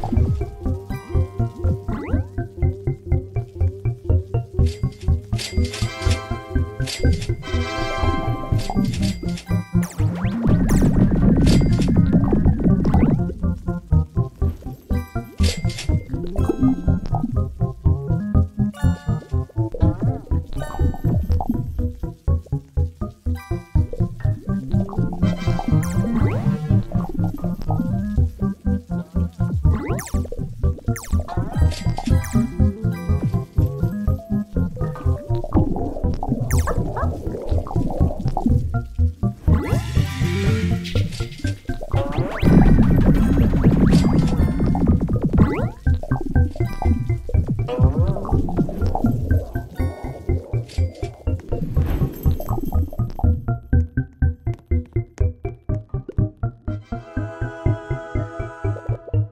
うん。